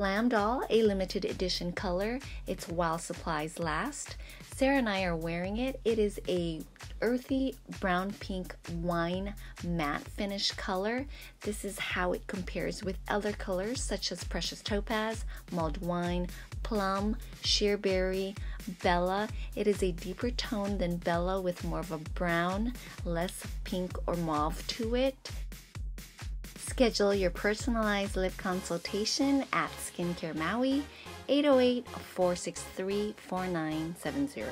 Glam Doll, a limited edition color. It's while supplies last. Sarah and I are wearing it. It is a earthy brown pink wine matte finish color. This is how it compares with other colors such as Precious Topaz, Mulled Wine, Plum, Sheerberry, Bella. It is a deeper tone than Bella with more of a brown, less pink or mauve to it. Schedule your personalized lip consultation at Skincare Maui 808 463 4970.